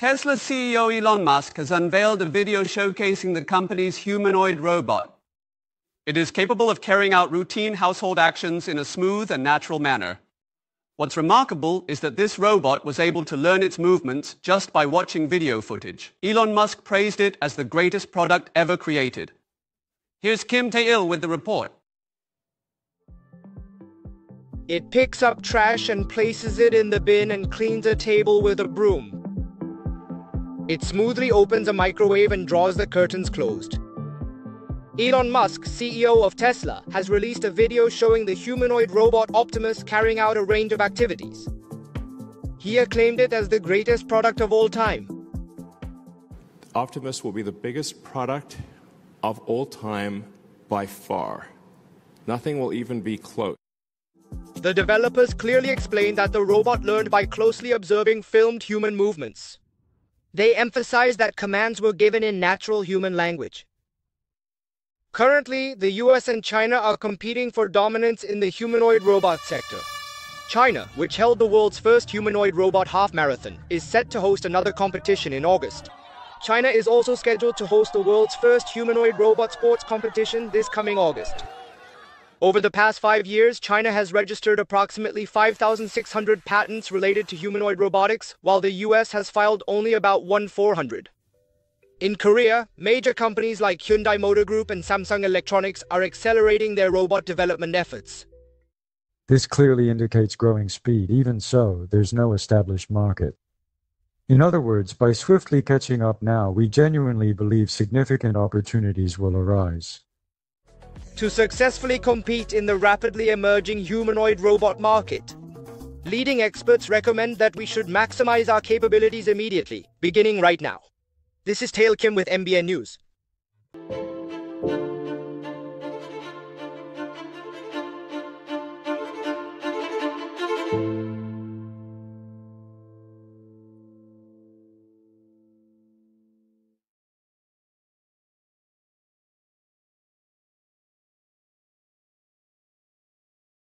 Tesla CEO Elon Musk has unveiled a video showcasing the company's humanoid robot. It is capable of carrying out routine household actions in a smooth and natural manner. What's remarkable is that this robot was able to learn its movements just by watching video footage. Elon Musk praised it as the greatest product ever created. Here's Kim Tae-il with the report. It picks up trash and places it in the bin and cleans a table with a broom. It smoothly opens a microwave and draws the curtains closed. Elon Musk, CEO of Tesla, has released a video showing the humanoid robot Optimus carrying out a range of activities. He acclaimed it as the greatest product of all time. Optimus will be the biggest product of all time by far. Nothing will even be close. The developers clearly explained that the robot learned by closely observing filmed human movements. They emphasized that commands were given in natural human language. Currently, the US and China are competing for dominance in the humanoid robot sector. China, which held the world's first humanoid robot half marathon, is set to host another competition in August. China is also scheduled to host the world's first humanoid robot sports competition this coming August. Over the past five years, China has registered approximately 5,600 patents related to humanoid robotics, while the US has filed only about 1,400. In Korea, major companies like Hyundai Motor Group and Samsung Electronics are accelerating their robot development efforts. This clearly indicates growing speed. Even so, there's no established market. In other words, by swiftly catching up now, we genuinely believe significant opportunities will arise to successfully compete in the rapidly emerging humanoid robot market. Leading experts recommend that we should maximize our capabilities immediately, beginning right now. This is Tae-il Kim with MBN News.